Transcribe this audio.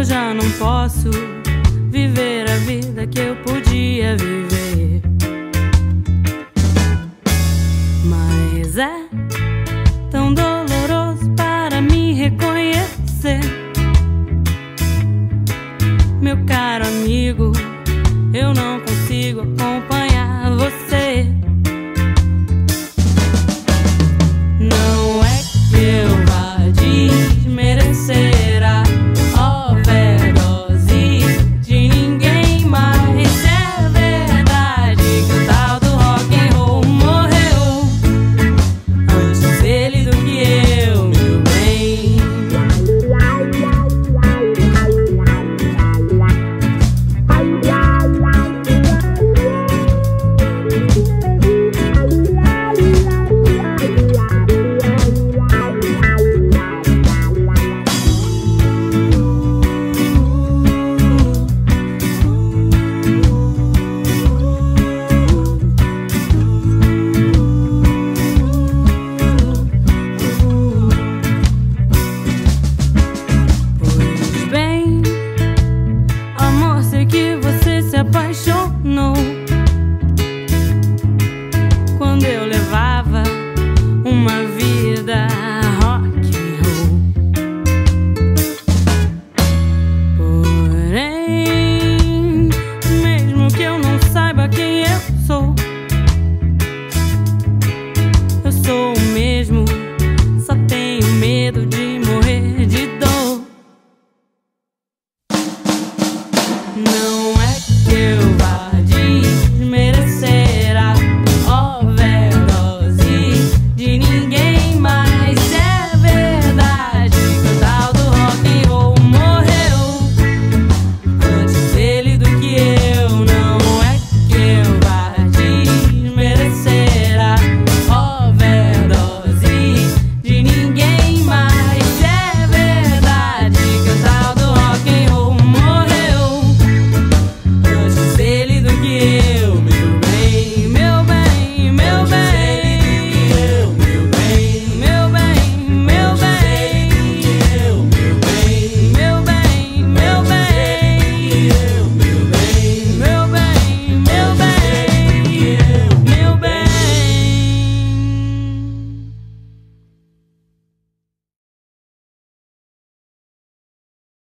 eu já não posso viver a vida que eu podia viver. Mas é tão doloroso para me reconhecer. Meu caro amigo, eu não consigo